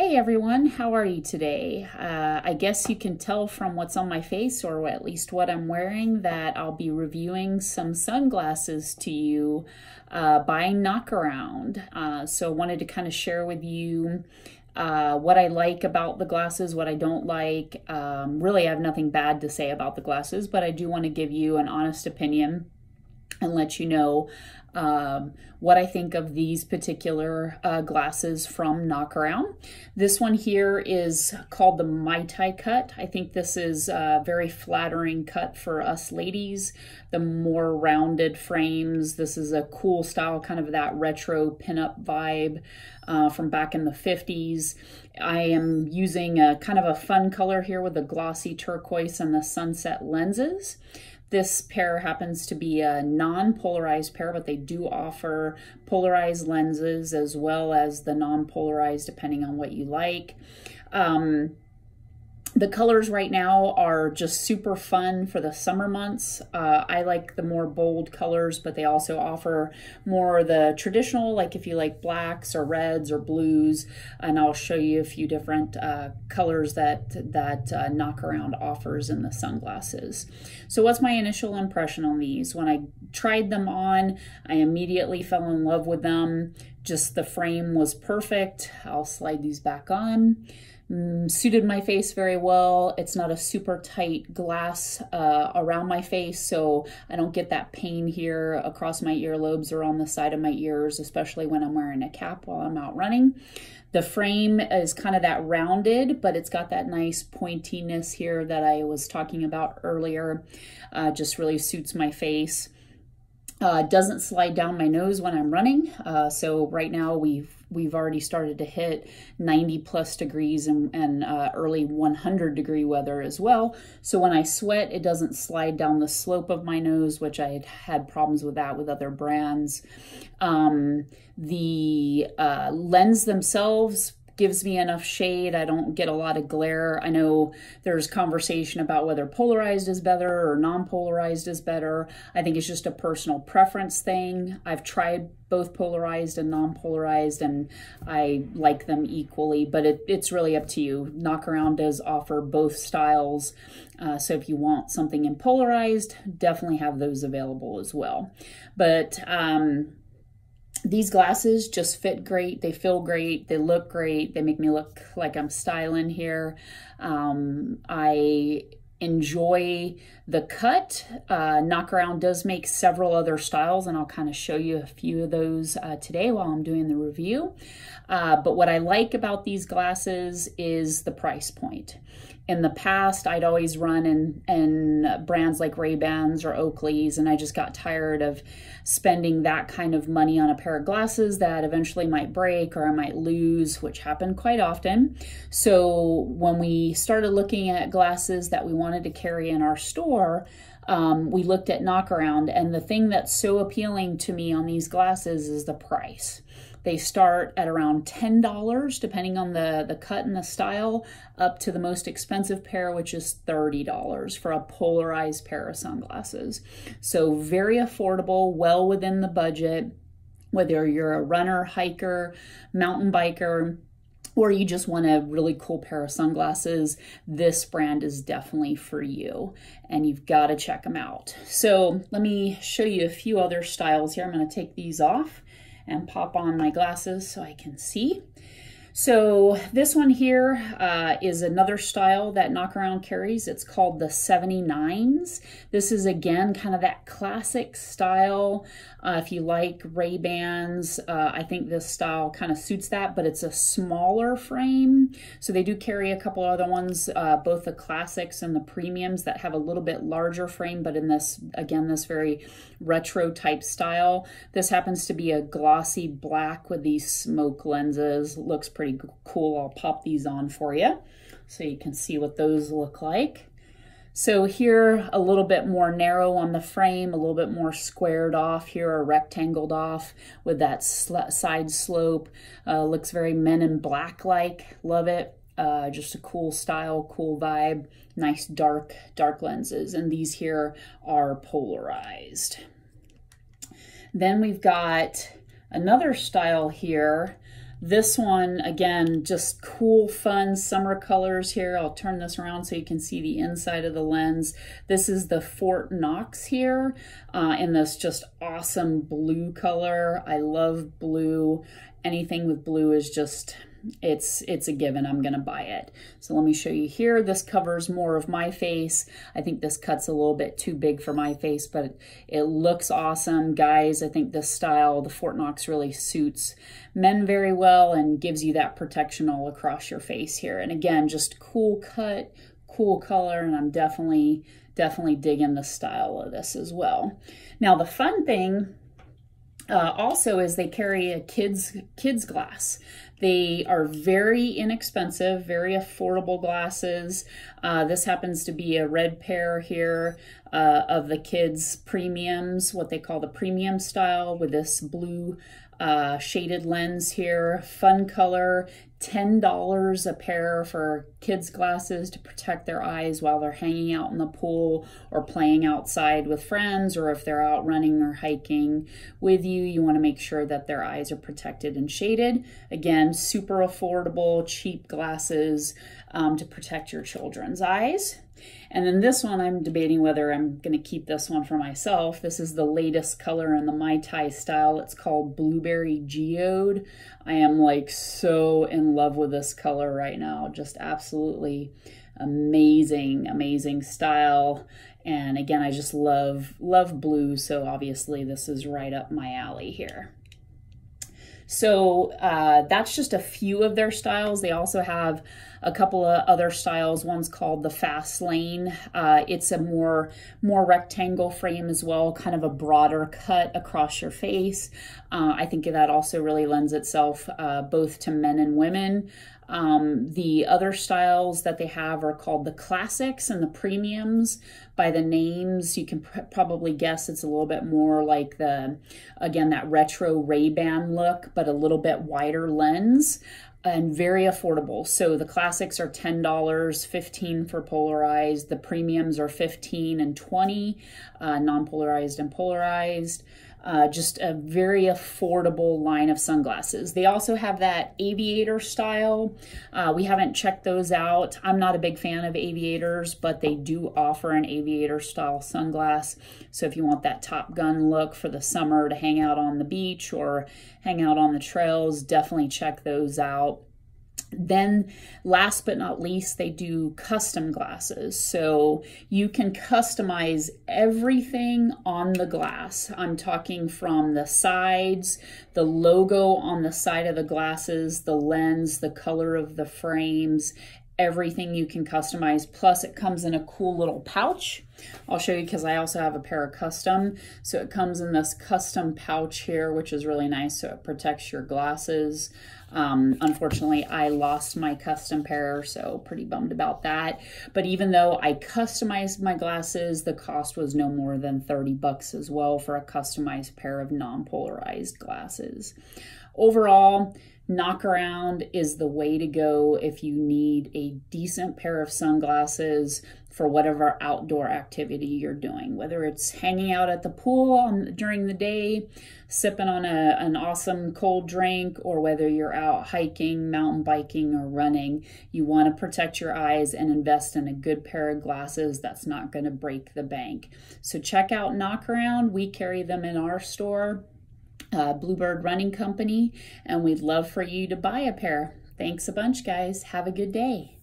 Hey everyone, how are you today? Uh, I guess you can tell from what's on my face, or at least what I'm wearing, that I'll be reviewing some sunglasses to you uh, by Knockaround. Uh, so I wanted to kind of share with you uh, what I like about the glasses, what I don't like. Um, really, I have nothing bad to say about the glasses, but I do want to give you an honest opinion and let you know um, what I think of these particular uh, glasses from Knockaround. This one here is called the Mai Tai cut. I think this is a very flattering cut for us ladies. The more rounded frames. This is a cool style, kind of that retro pinup vibe uh, from back in the 50s. I am using a kind of a fun color here with the glossy turquoise and the sunset lenses. This pair happens to be a non-polarized pair, but they do offer polarized lenses as well as the non-polarized depending on what you like. Um, the colors right now are just super fun for the summer months. Uh, I like the more bold colors, but they also offer more of the traditional, like if you like blacks or reds or blues, and I'll show you a few different uh, colors that that uh, Knockaround offers in the sunglasses. So what's my initial impression on these? When I tried them on, I immediately fell in love with them. Just the frame was perfect. I'll slide these back on mm, suited my face very well. It's not a super tight glass uh, around my face, so I don't get that pain here across my earlobes or on the side of my ears, especially when I'm wearing a cap while I'm out running. The frame is kind of that rounded, but it's got that nice pointiness here that I was talking about earlier. Uh, just really suits my face. Uh, doesn't slide down my nose when I'm running. Uh, so right now we've we've already started to hit 90 plus degrees and, and uh, early 100 degree weather as well. So when I sweat, it doesn't slide down the slope of my nose, which I had had problems with that with other brands. Um, the uh, lens themselves gives me enough shade. I don't get a lot of glare. I know there's conversation about whether polarized is better or non-polarized is better. I think it's just a personal preference thing. I've tried both polarized and non-polarized and I like them equally, but it, it's really up to you. Knockaround does offer both styles. Uh, so if you want something in polarized, definitely have those available as well. But um, these glasses just fit great. They feel great. They look great. They make me look like I'm styling here. Um, I enjoy the cut. Uh, Knockaround does make several other styles, and I'll kind of show you a few of those uh, today while I'm doing the review. Uh, but what I like about these glasses is the price point in the past I'd always run in, in brands like Ray-Bans or Oakleys and I just got tired of spending that kind of money on a pair of glasses that eventually might break or I might lose, which happened quite often. So when we started looking at glasses that we wanted to carry in our store, um, we looked at Knockaround and the thing that's so appealing to me on these glasses is the price. They start at around $10, depending on the, the cut and the style, up to the most expensive pair, which is $30 for a polarized pair of sunglasses. So very affordable, well within the budget, whether you're a runner, hiker, mountain biker, or you just want a really cool pair of sunglasses, this brand is definitely for you and you've got to check them out. So let me show you a few other styles here. I'm going to take these off and pop on my glasses so I can see. So this one here uh, is another style that Knockaround carries. It's called the 79s. This is again kind of that classic style. Uh, if you like Ray-Bans, uh, I think this style kind of suits that, but it's a smaller frame. So they do carry a couple other ones, uh, both the classics and the premiums that have a little bit larger frame, but in this, again, this very retro type style. This happens to be a glossy black with these smoke lenses. Looks pretty pretty cool. I'll pop these on for you so you can see what those look like. So here a little bit more narrow on the frame, a little bit more squared off here or rectangled off with that side slope. Uh, looks very men in black like, love it. Uh, just a cool style, cool vibe, nice dark, dark lenses. And these here are polarized. Then we've got another style here This one, again, just cool, fun summer colors here. I'll turn this around so you can see the inside of the lens. This is the Fort Knocks here uh, in this just awesome blue color. I love blue. Anything with blue is just it's it's a given. I'm to buy it. So let me show you here. This covers more of my face. I think this cut's a little bit too big for my face but it, it looks awesome. Guys i think this style the Fort Knocks really suits men very well and gives you that protection all across your face here. And again just cool cut cool color and i'm definitely definitely digging the style of this as well. Now the fun thing uh, also is they carry a kids kids glass they are very inexpensive, very affordable glasses. Uh, this happens to be a red pair here uh, of the kids' premiums, what they call the premium style with this blue uh, shaded lens here. Fun color. $10 a pair for kids' glasses to protect their eyes while they're hanging out in the pool or playing outside with friends, or if they're out running or hiking with you, you want to make sure that their eyes are protected and shaded. Again, super affordable, cheap glasses um, to protect your children's eyes. And then this one, I'm debating whether I'm going to keep this one for myself. This is the latest color in the Mai Tai style. It's called Blueberry Geode. I am like so in love with this color right now. Just absolutely amazing, amazing style. And again, I just love, love blue. So obviously this is right up my alley here. So uh, that's just a few of their styles. They also have a couple of other styles. One's called the Fast Lane. Uh, it's a more more rectangle frame as well, kind of a broader cut across your face. Uh, I think that also really lends itself uh, both to men and women. Um, the other styles that they have are called the classics and the premiums. By the names, you can pr probably guess it's a little bit more like the, again, that retro Ray-Ban look, but a little bit wider lens and very affordable. So the classics are $10, 15 for polarized. The premiums are 15 and 20, uh, non-polarized and polarized. Uh, just a very affordable line of sunglasses. They also have that aviator style. Uh, we haven't checked those out. I'm not a big fan of aviators, but they do offer an aviator style sunglass. So if you want that Top Gun look for the summer to hang out on the beach or hang out on the trails, definitely check those out. Then, last but not least, they do custom glasses. So you can customize everything on the glass. I'm talking from the sides, the logo on the side of the glasses, the lens, the color of the frames, everything you can customize. Plus, it comes in a cool little pouch. I'll show you because I also have a pair of custom. So it comes in this custom pouch here, which is really nice. So it protects your glasses. Um, unfortunately, I lost my custom pair, so pretty bummed about that. But even though I customized my glasses, the cost was no more than 30 bucks as well for a customized pair of non-polarized glasses. Overall, Knockaround is the way to go if you need a decent pair of sunglasses for whatever outdoor activity you're doing, whether it's hanging out at the pool on, during the day, sipping on a, an awesome cold drink, or whether you're out hiking, mountain biking, or running. You want to protect your eyes and invest in a good pair of glasses that's not going to break the bank. So check out Knockaround. We carry them in our store uh, Bluebird Running Company, and we'd love for you to buy a pair. Thanks a bunch, guys. Have a good day.